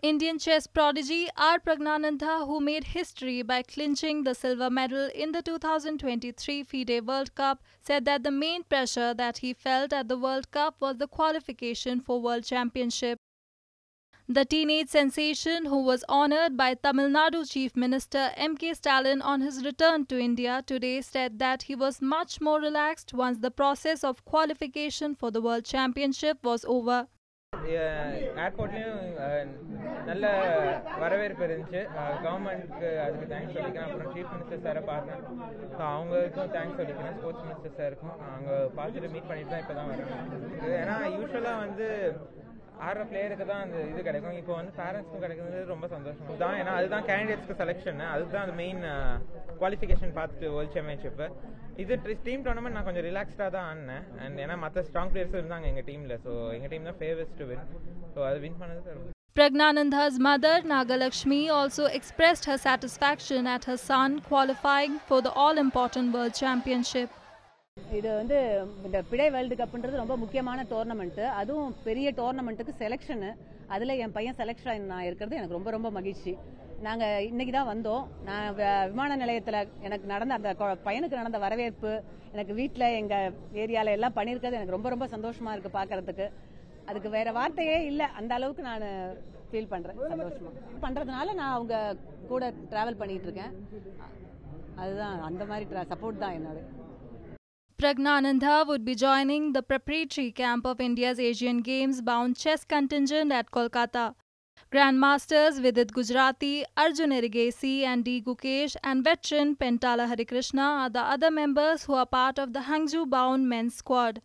Indian chess prodigy R. Pragnanandha, who made history by clinching the silver medal in the 2023 FIDE World Cup, said that the main pressure that he felt at the World Cup was the qualification for World Championship. The teenage sensation, who was honored by Tamil Nadu Chief Minister M.K. Stalin on his return to India today, said that he was much more relaxed once the process of qualification for the World Championship was over. ஏர்போர்ட்லேயும் நல்ல வரவேற்பு இருந்துச்சு. கவர்மெண்ட்க்கு அதுக்கு thanks சொல்லிக்கிறேன். அப்புறம் chief minister சாரை பார்த்தேன். So அவங்களுக்கும் thanks சொல்லிக்கிறேன். ஸ்போர்ட்ஸ் மினிஸ்டர் சாருக்கும் அங்கே பார்த்துட்டு மீட் பண்ணிட்டு தான் இப்போ தான் வரேன் ஏன்னா யூஸ்வலாக வந்து ஆடுற பிளேயருக்கு தான் அந்த இது கிடைக்கும். இப்போ வந்து பேரண்ட்ஸ்க்கும் கிடைக்கிறது ரொம்ப சந்தோஷம் தான். ஏன்னா அதுதான் கேண்டிடேட்ஸ்க்கு செலெக்ஷன் அதுதான் அந்த மெயின் குவாலிஃபிகேஷன் பார்த்துட்டு வேர்ல்ட் சாம்பியன்ஷிப்பு இது டீம் டோர்னமெண்ட் நான் கொஞ்சம் ரிலாக்ஸ்டாக தான் ஆனேன் அண்ட் ஏன்னா மற்ற ஸ்ட்ராங் பிளேயர்ஸ் இருந்தாங்க எங்கள் டீமில் ஸோ எங்கள் டீம் தான் ஃபேவரஸ் டு வின் ஸோ அது வின் பண்ணது Pragnanandha's mother, Nagalakshmi, also expressed her satisfaction at her son qualifying for the all important World Championship. இது வந்து இந்த பிடை வேர்ல்டு கப்ன்றது ரொம்ப முக்கியமான டோர்னமெண்ட்டு அதுவும் பெரிய டோர்னமெண்ட்டுக்கு செலெக்ஷனு அதில் என் பையன் செலெக்ஷன் நான் இருக்கிறது எனக்கு ரொம்ப ரொம்ப மகிழ்ச்சி. நாங்கள் இன்னைக்கு தான் வந்தோம். நான் விமான நிலையத்தில் எனக்கு நடந்த அந்த பையனுக்கு நடந்த வரவேற்பு எனக்கு வீட்டில் எங்கள் ஏரியாவில் எல்லாம் பண்ணியிருக்கிறது எனக்கு ரொம்ப ரொம்ப சந்தோஷமாக இருக்குது பார்க்கறதுக்கு அதுக்கு வேற வார்த்தையே இல்லை. அந்த அளவுக்கு நான் ஃபீல் பண்ணுறேன் சந்தோஷமா. பண்ணுறதுனால நான் அவங்க கூட ட்ராவல் பண்ணிட்டு இருக்கேன். அதுதான் அந்த மாதிரி சப்போர்ட் தான் என்னோட. Pragnanandha would be joining the preparatory camp of India's Asian Games bound chess contingent at Kolkata. Grandmasters Vidit Gujarati, Arjun Erigesi, and D. Gukesh, and veteran Pentala Harikrishna are the other members who are part of the Hangzhou bound men's squad.